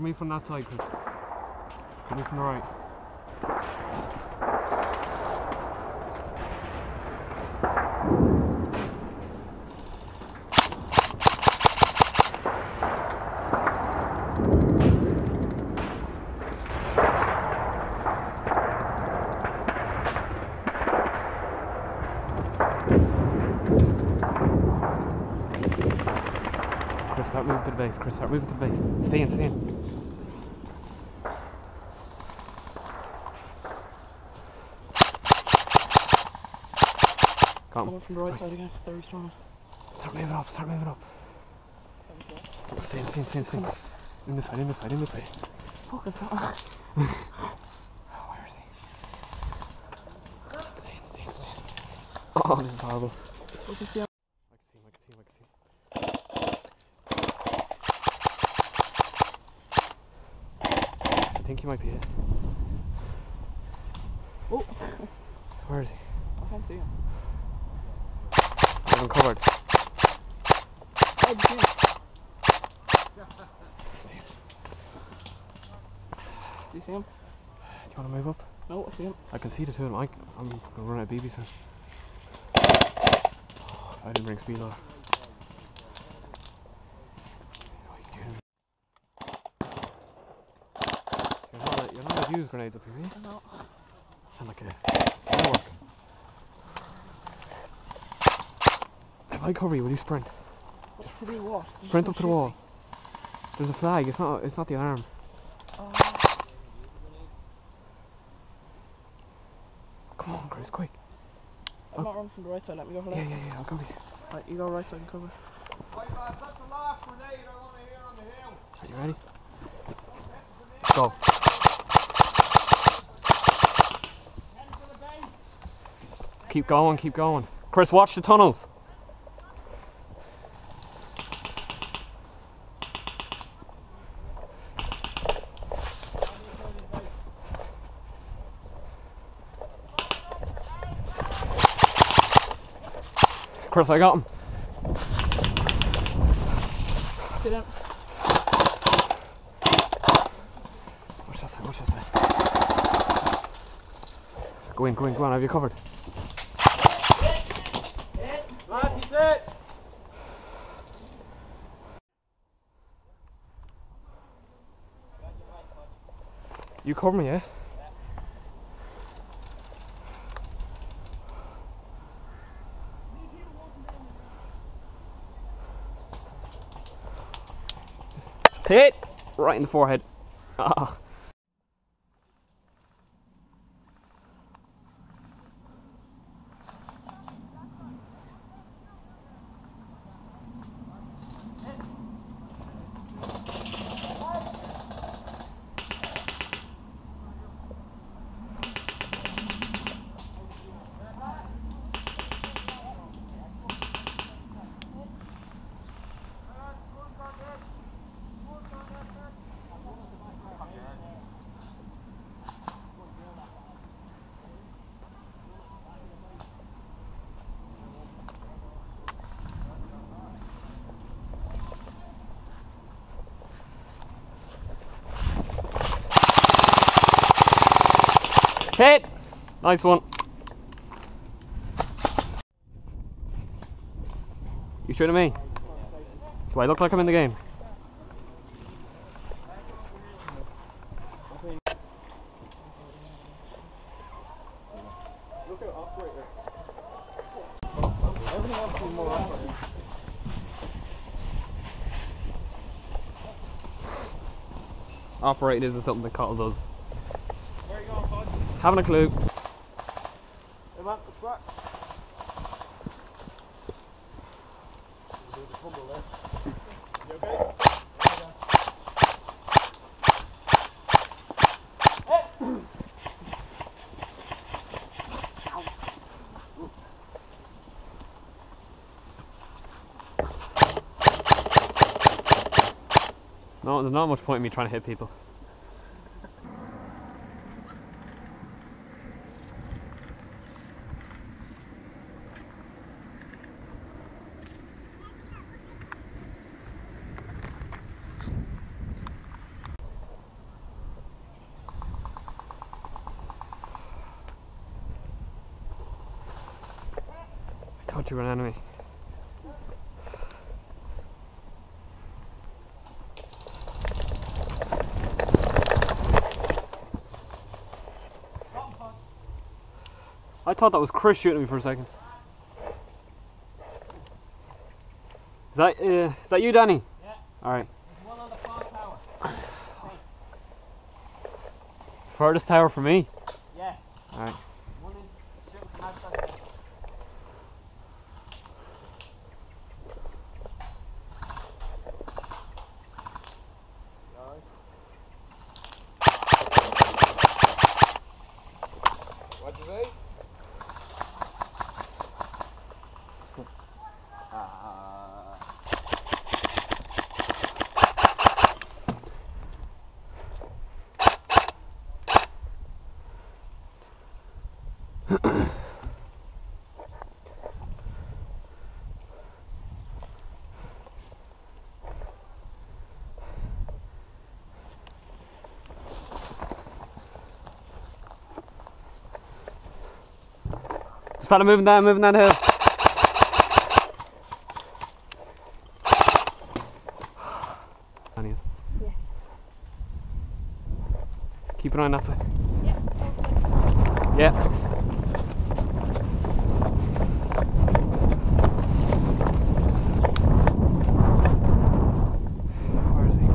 Cover me from that side, Chris. Cover me from the right. Chris, start moving to the base. Chris, start moving to the base. Stay in, stay in. Come Coming from the right side again. Very strong. Start moving up, start moving up. Stay in, stay in, stay in, stay in. In this side, in this side, in this side. Fucking hell. Oh, where is he? Stay in, stay in, stay in. Oh, this is horrible. What is the I can see him, I can see him, I can see him. I think he might be it. Oh, Where is he? I can't see him. I have him covered. You see him. Do you see him? Do you want to move up? No, I see him. I can see the two of them. I, I'm going to run out of BB soon. Oh, I didn't bring speed on. You can hear him. You're not, allowed- you're not allowed to use grenades up here, are you? No. Sound like a firework. If I cover you, will you sprint? Just to do what? Just Sprint up to the wall. me? There's a flag. It's not. It's not the alarm. Oh, Come on, Chris, quick. I'm not running from the right side. Let me go for Yeah, that. yeah, yeah. I'll cover you. Right, you go right side and cover. Right, lads, that's the last grenade I want to hear on the hill. Are you ready? Go. Keep going. Keep going. Chris, watch the tunnels. Chris, I got him. Get in. Watch that side, watch that side. Go in, go in, go on, have you covered? Lads, he's it. You cover me, yeah? Hit! Right in the forehead. Ah. Hit! Nice one. You shooting me? Do I look like I'm in the game? Operating isn't something that Cottle does. Where you going, bud? Having a clue. Hey, man, back. No, there's not much point in me trying to hit people. To an enemy. I thought that was Chris shooting me for a second. Is that uh, is that you, Danny? Yeah. All right. Tower. Furthest tower for me. Yeah. Alright. One is shooting from outside the fence. What'd you say? Fella moving down, moving down hill. Danny is. Yeah. Keep an eye on that side. Yeah. Yeah. Where is he?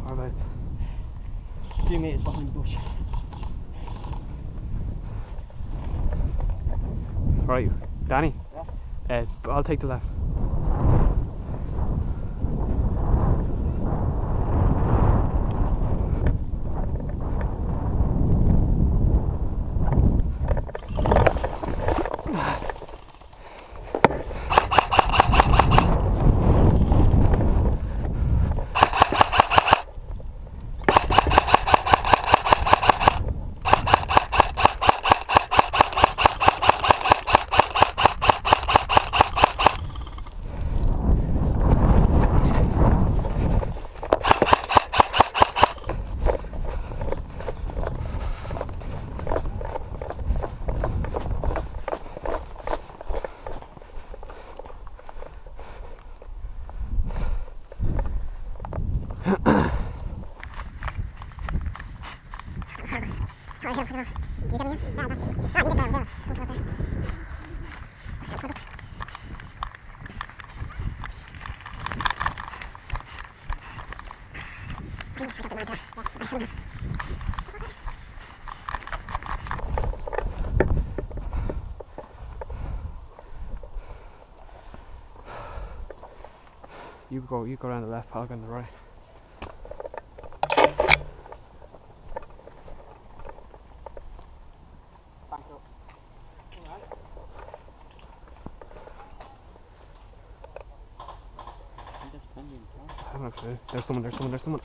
Whereabouts? Three metres behind the bush. Right, Danny. Yeah. Uh, I'll take the left. You go, you go around the left, I'll go on the right. Back up. Alright. I'm just plenty in front. I don't know if there- there's someone, there's someone, there's someone.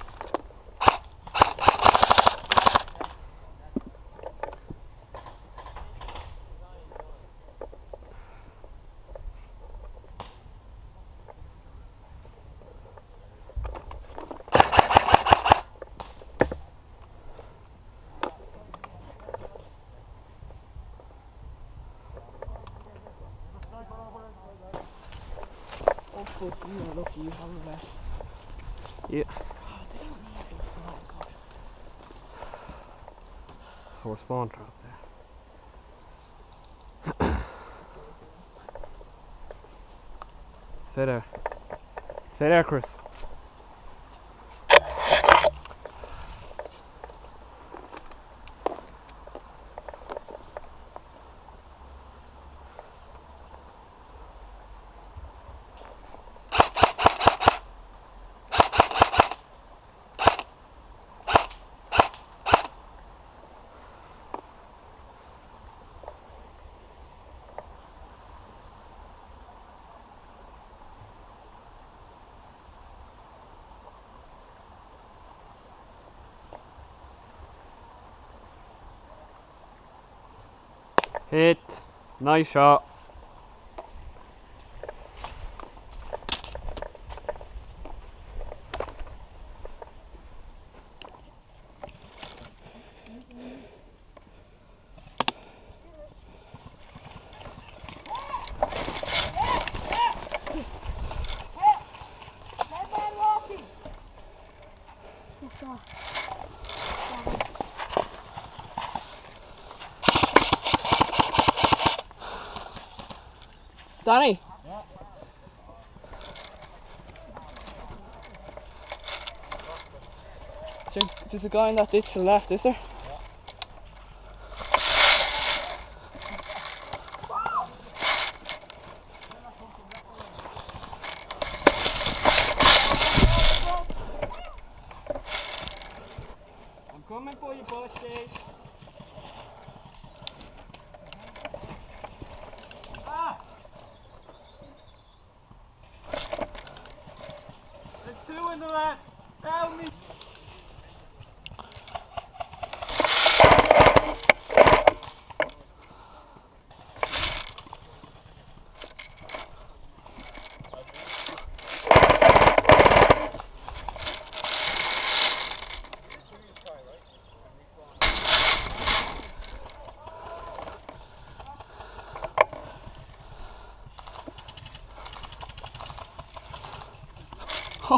Oh fuck, you are lucky you have a vest. Yeah. Oh, they don't need it. Oh god. We're spawn trap there. Stay there. Stay there, Chris. Hit. Nice shot. Danny. There's a guy in that ditch to the left, is there? I'm coming for you, Bushy.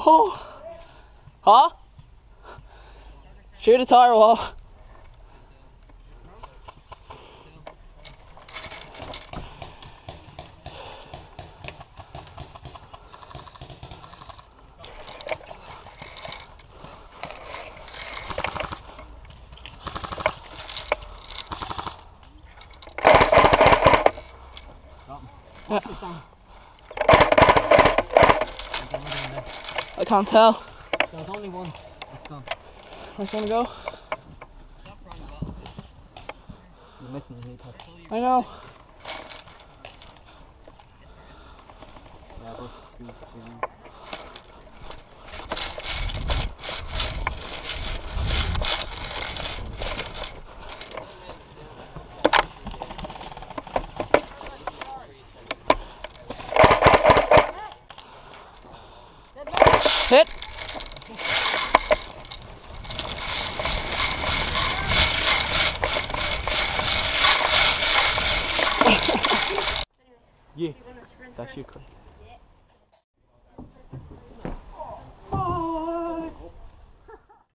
Huh? Through the tire wall. I can't tell. There's only one. It's gone. Where's one to go? You're missing the. I know. Yeah, Hit.